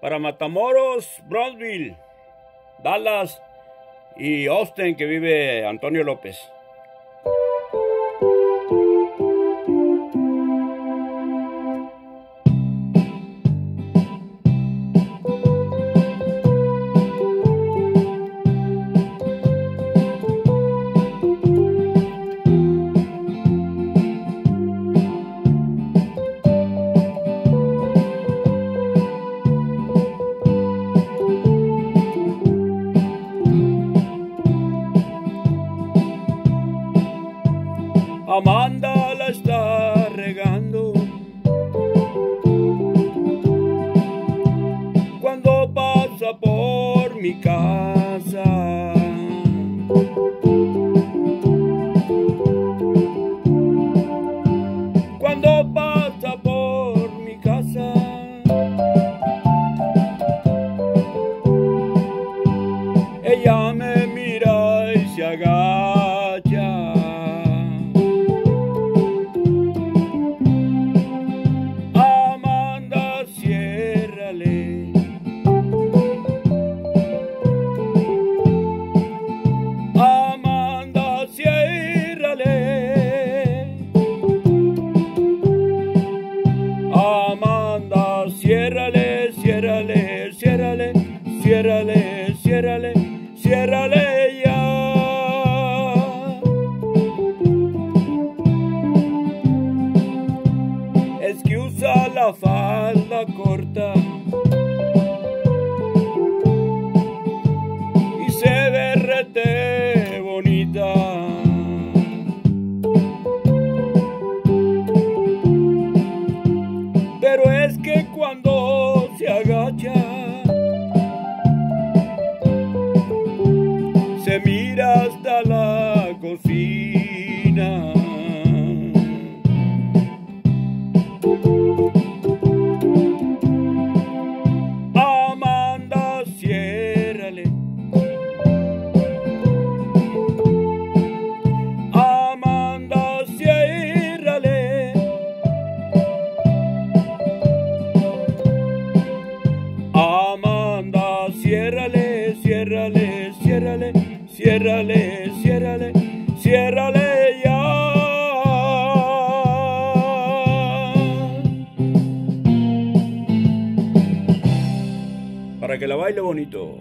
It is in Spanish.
para Matamoros, Brownsville, Dallas y Austin que vive Antonio López. Amanda la está regando. Cuando pasa por mi casa. Cuando pasa por mi casa. Ella me mira y se agacha. Ciérrale, ciérrale, ciérrale, ciérrale, ciérrale, ciérrale ya. es que usa la falda corta es que cuando se agacha se mira ciérrale, ciérrale, ya. Para que la baile bonito.